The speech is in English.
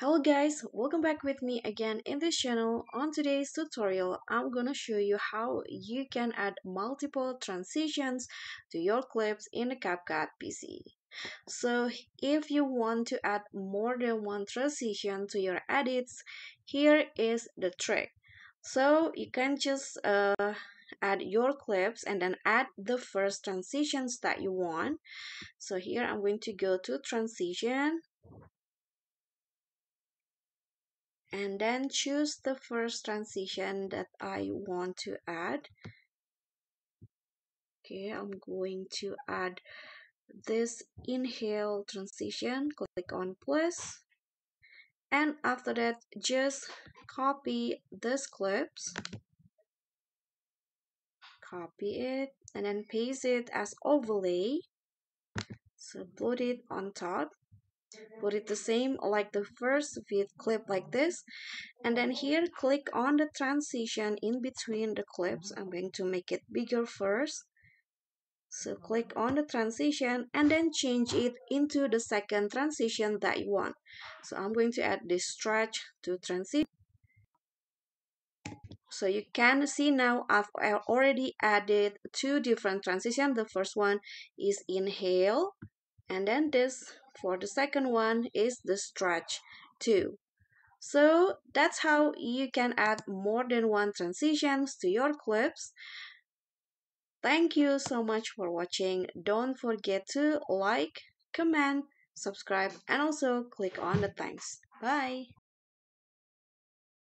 Hello guys, welcome back with me again in this channel. On today's tutorial, I'm gonna show you how you can add multiple transitions to your clips in the CapCut PC. So if you want to add more than one transition to your edits, here is the trick. So you can just uh, add your clips and then add the first transitions that you want. So here I'm going to go to transition and then choose the first transition that I want to add. Okay I'm going to add this inhale transition click on plus. And after that just copy this clips. Copy it and then paste it as overlay. So put it on top put it the same like the first vid clip like this. And then here click on the transition in between the clips. I'm going to make it bigger first. So click on the transition and then change it into the second transition that you want. So I'm going to add this stretch to transition so you can see now I've already added two different transitions the first one is inhale. And then this for the second one is the stretch too so that's how you can add more than one transitions to your clips. Thank you so much for watching. Don't forget to like comment subscribe and also click on the thanks. Bye